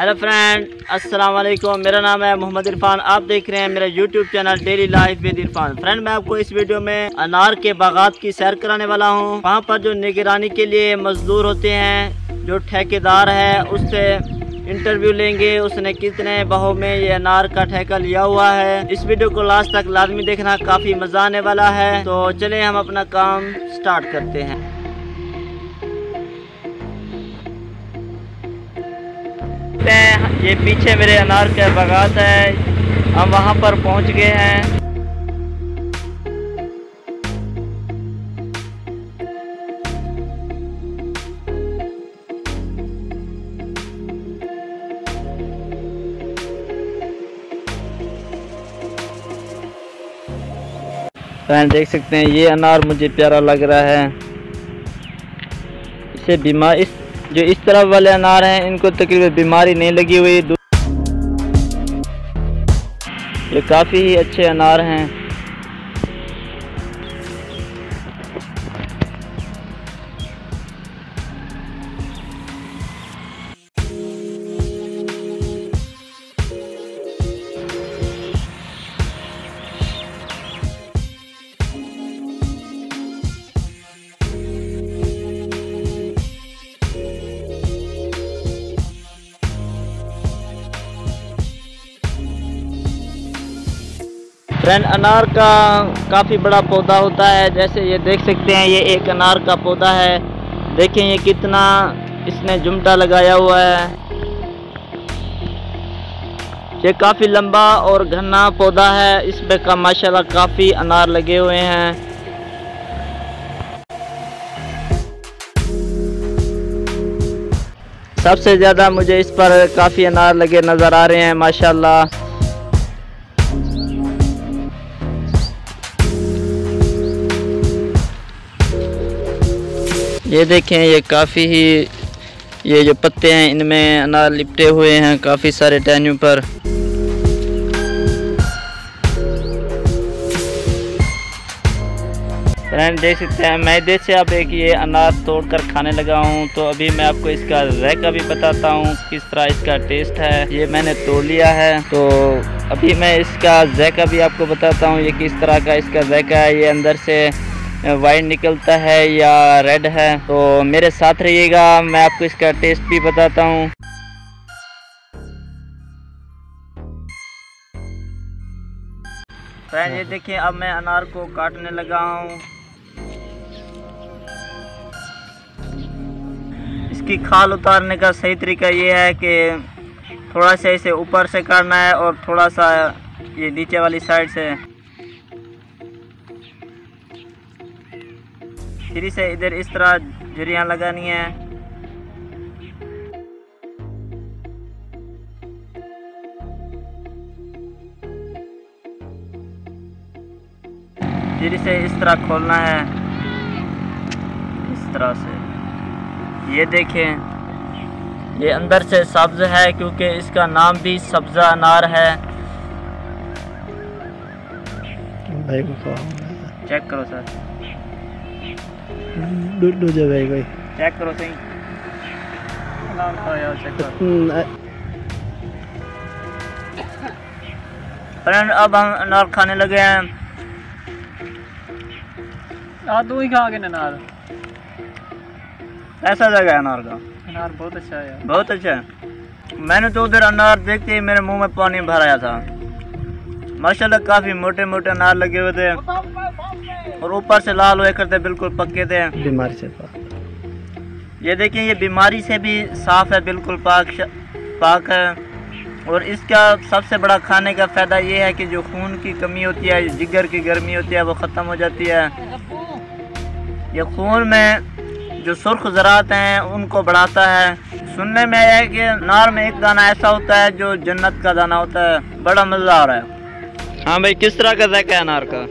Hello friend अस्सलाम वालेकुम मेरा नाम है मोहम्मद इरफान. आप देख रहे हैं मेरा YouTube channel daily life with Irfan friend मैं आपको इस वीडियो में अनार के बागात की सैर कराने वाला हूँ. वहाँ पर जो निगरानी के लिए मजदूर होते हैं, जो ठेकेदार है, उससे इंटरव्यू लेंगे. उसने कितने बहो में ये अनार का ठेका लिया हुआ है. इस वीडियो को लास्ट तक लाजमी देखना काफ़ी मज़ा आने वाला है. तो चले, हम अपना काम स्टार्ट करते हैं. ये पीछे मेरे अनार का बागात है। हम वहाँ पर पहुँच गए हैं। फ्रेंड देख सकते हैं, ये अनार मुझे प्यारा लग रहा है। इसे बीमार इस जो इस तरफ़ वाले अनार हैं, इनको तकरीबन बीमारी नहीं लगी हुई। ये काफ़ी ही अच्छे अनार हैं। फ्रेंड अनार का काफ़ी बड़ा पौधा होता है। जैसे ये देख सकते हैं, ये एक अनार का पौधा है। देखें ये कितना इसने जुमटा लगाया हुआ है। ये काफ़ी लंबा और घना पौधा है। इसमें का माशाल्लाह काफ़ी अनार लगे हुए हैं। सबसे ज़्यादा मुझे इस पर काफ़ी अनार लगे नज़र आ रहे हैं, माशाल्लाह। ये देखें, ये काफ़ी ही, ये जो पत्ते हैं, इनमें अनार लिपटे हुए हैं काफ़ी सारे टहनियों पर। फ्रेंड, देख सकते हैं, मैं इधर से अब एक ये अनार तोड़ कर खाने लगा हूँ तो अभी मैं आपको इसका जैका भी बताता हूँ, किस तरह इसका टेस्ट है। ये मैंने तोड़ लिया है तो अभी मैं इसका जैका भी आपको बताता हूँ, ये किस तरह का इसका जैका है, ये अंदर से वाइट निकलता है या रेड है तो मेरे साथ रहिएगा, मैं आपको इसका टेस्ट भी बताता हूँ। फ्रेंड, ये देखिए, अब मैं अनार को काटने लगा हूँ। इसकी खाल उतारने का सही तरीका ये है कि थोड़ा सा इसे ऊपर से करना है और थोड़ा सा ये नीचे वाली साइड से फिर से इधर इस तरह झुरियाँ लगानी है फिर से इस तरह खोलना है इस तरह से ये देखें ये अंदर से सब्ज है क्योंकि इसका नाम भी सब्जा अनार है चेक करो sir dulu aja baik baik check करो सही। नाम तो यार चेक करो। फ्रेंड अब हम अनार खाने लगे हैं। आ तू ही खा के अनार। ऐसा जगह है अनार का। अनार बहुत अच्छा है बहुत अच्छा है। मैंने तो उधर अनार देखते ही मेरे मुँह में पानी भर आया था। माशाल्लाह काफ़ी मोटे मोटे अनार लगे हुए थे। और ऊपर से लाल हुए करते बिल्कुल पक्के थे। बीमारी से ये देखिए ये बीमारी से भी साफ़ है बिल्कुल पाक पाक है। और इसका सबसे बड़ा खाने का फ़ायदा ये है कि जो खून की कमी होती है जिगर की गर्मी होती है वो ख़त्म हो जाती है। ये खून में जो सुर्ख ज़रात हैं उनको बढ़ाता है। सुनने में आया है कि नार में एक दाना ऐसा होता है जो जन्नत का दाना होता है। बड़ा मज़ा आ रहा है। हाँ भाई किस तरह का जैका है अनार का?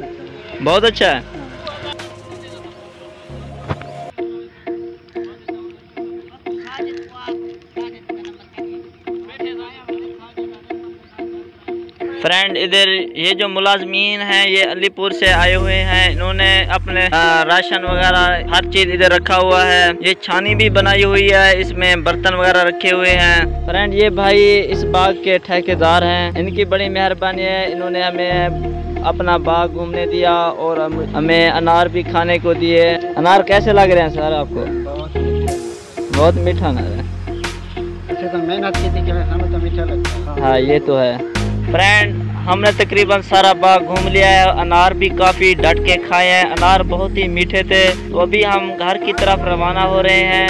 बहुत अच्छा है। फ्रेंड इधर ये जो मुलाजमीन हैं ये अलीपुर से आए हुए हैं। इन्होंने अपने राशन वगैरह हर चीज़ इधर रखा हुआ है। ये छानी भी बनाई हुई है इसमें बर्तन वगैरह रखे हुए हैं। फ्रेंड ये भाई इस बाग के ठेकेदार हैं। इनकी बड़ी मेहरबानी है। इन्होंने हमें अपना बाग घूमने दिया और हमें अनार भी खाने को दिए। अनार कैसे लग रहे हैं सर आपको? बहुत मीठा अनार है। तो मेहनत की थी कि हमें तो मीठा लगता है। हाँ ये तो है। फ्रेंड हमने तकरीबन सारा बाग घूम लिया है, अनार भी काफ़ी डट के खाए हैं, अनार बहुत ही मीठे थे तो अभी हम घर की तरफ़ रवाना हो रहे हैं।